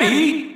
Ready,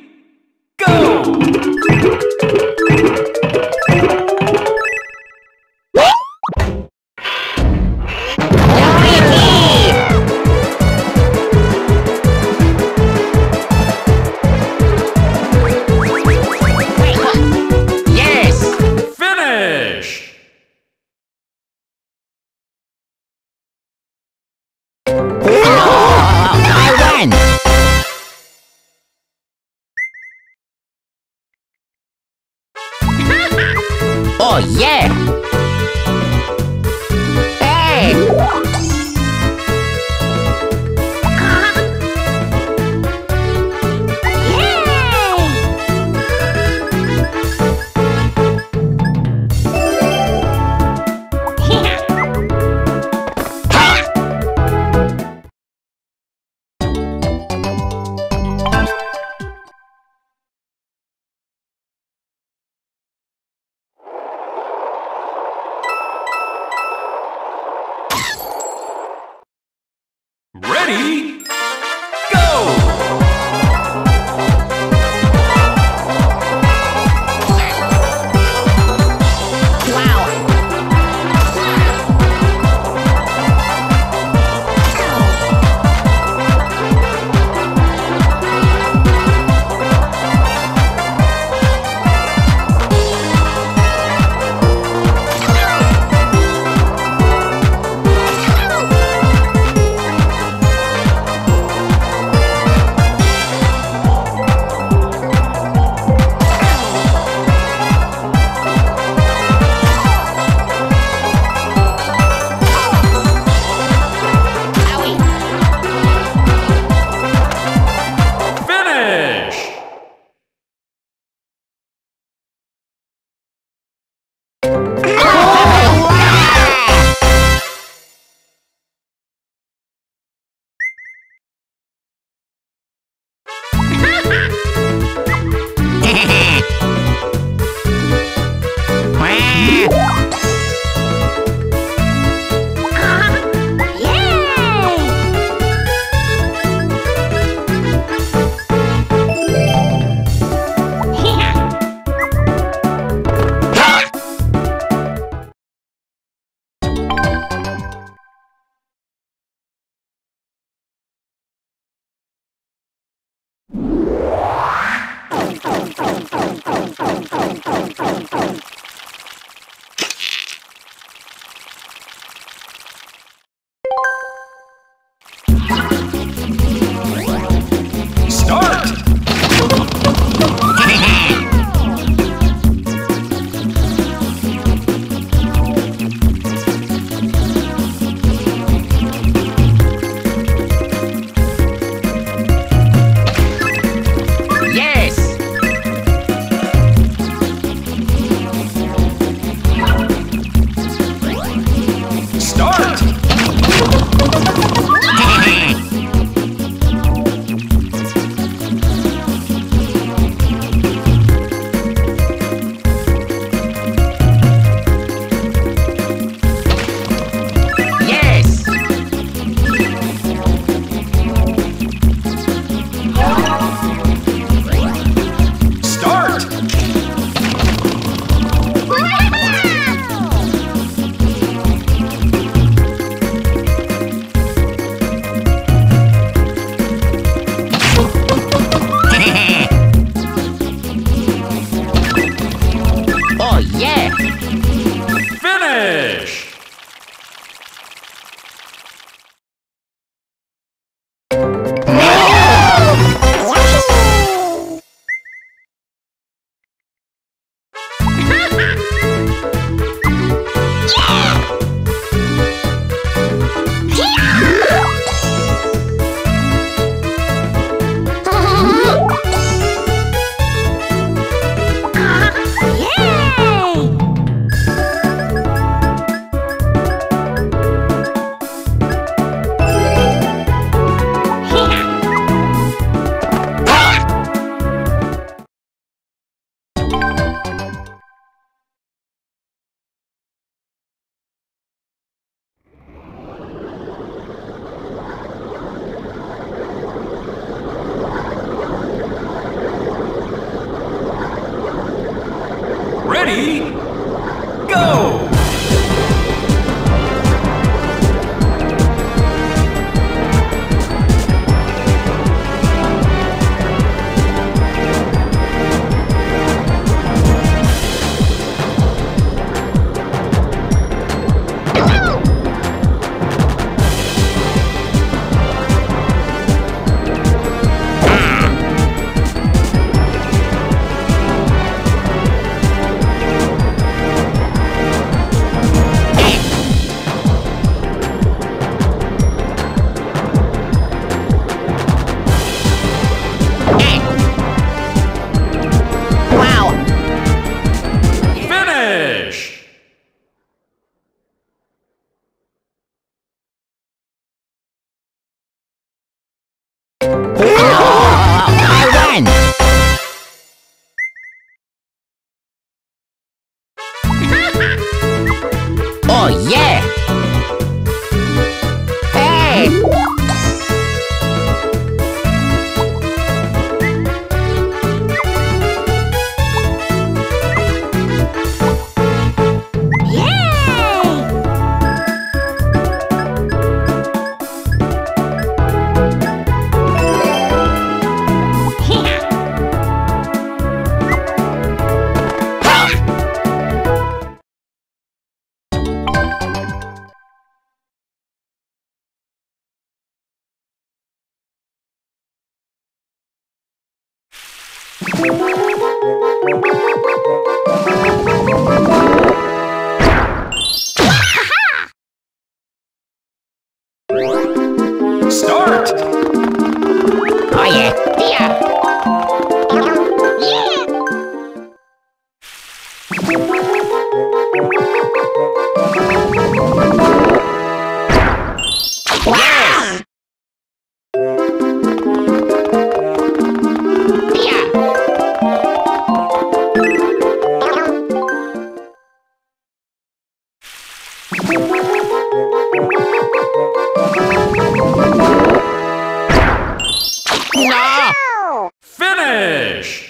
Finish!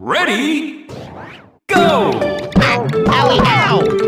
Ready? Go! Owie, ow.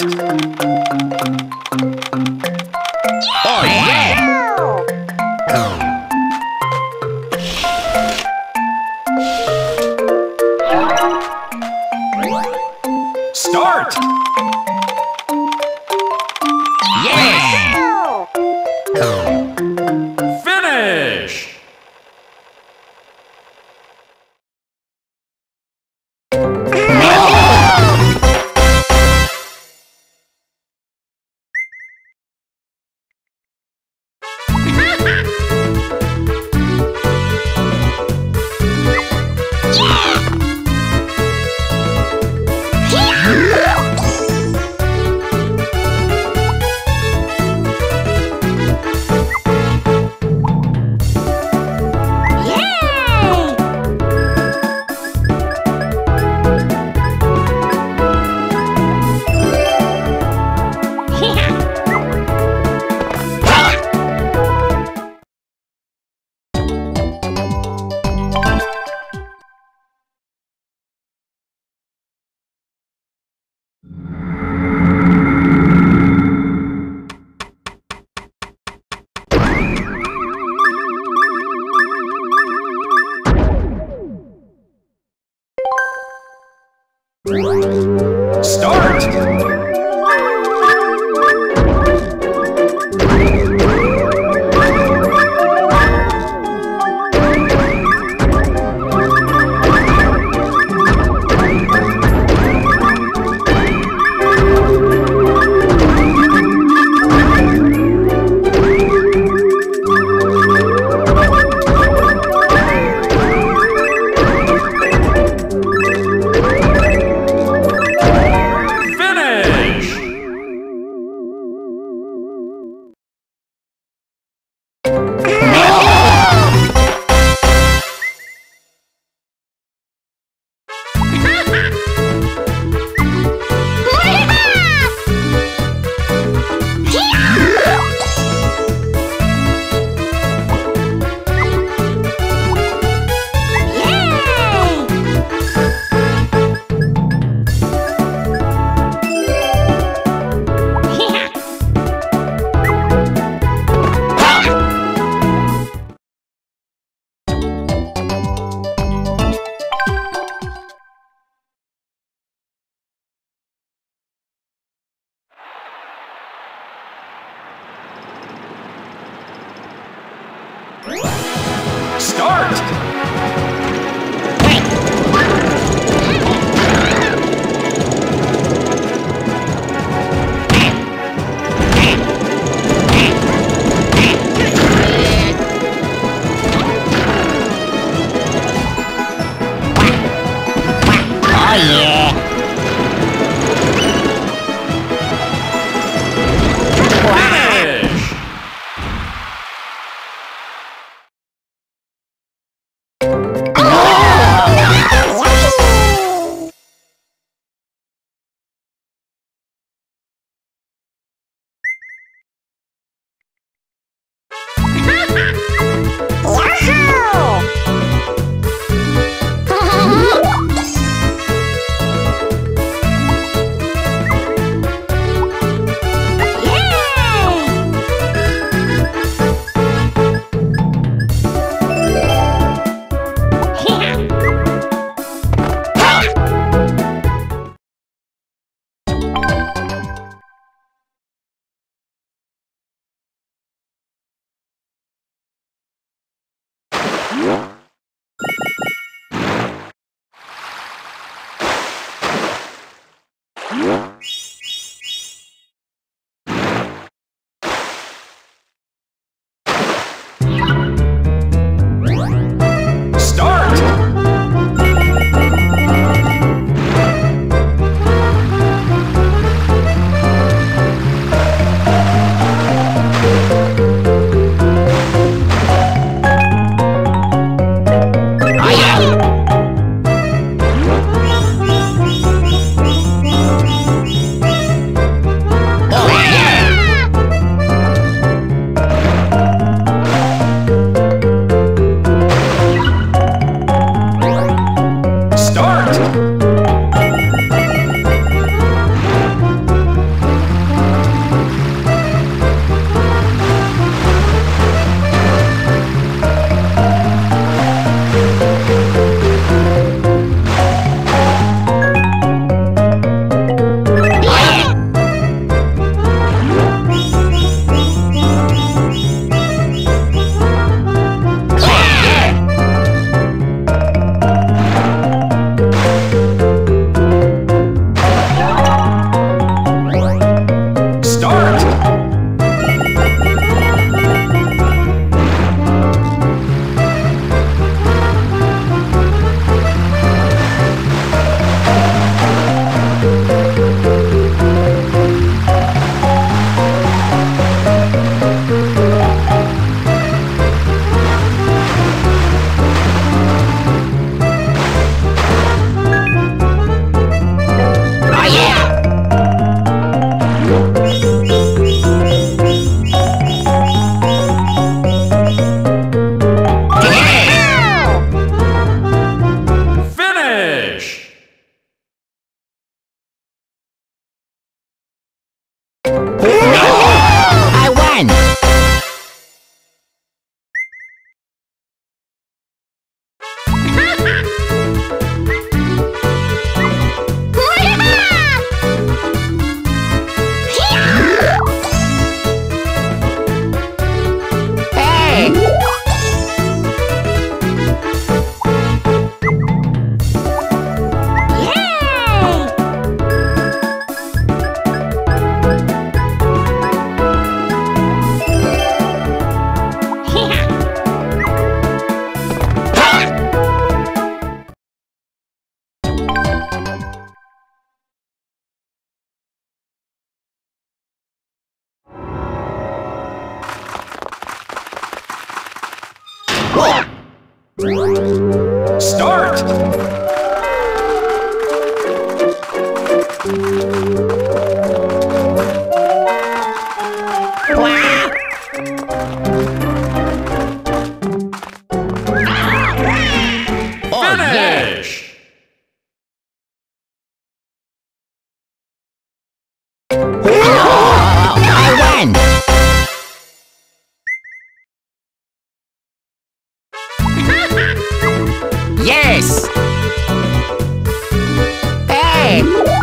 Thank you. Start! Hey!